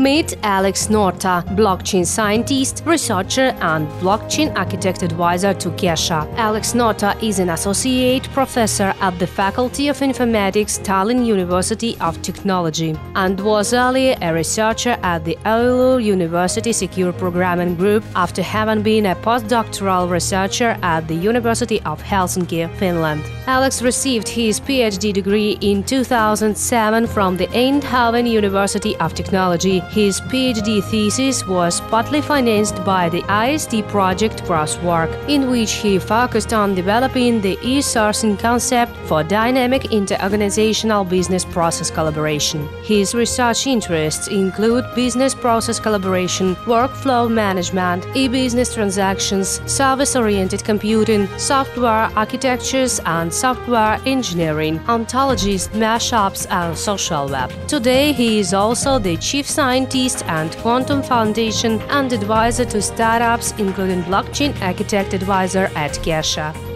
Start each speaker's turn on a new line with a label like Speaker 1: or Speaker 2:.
Speaker 1: Meet Alex Norta, blockchain scientist, researcher, and blockchain architect advisor to Cashaa. Alex Norta is an associate professor at the Faculty of Informatics, Tallinn University of Technology, and was earlier a researcher at the Oulu University Secure Programming Group after having been a postdoctoral researcher at the University of Helsinki, Finland. Alex received his PhD degree in 2007 from the Eindhoven University of Technology. His PhD thesis was partly financed by the IST project Crosswork, in which he focused on developing the e-sourcing concept for dynamic interorganizational business process collaboration. His research interests include business process collaboration, workflow management, e-business transactions, service-oriented computing, software architectures and software engineering, ontologies, mashups, and social web. Today, he is also the chief scientist and Qtum Foundation and advisor to startups, including blockchain architect advisor at Cashaa.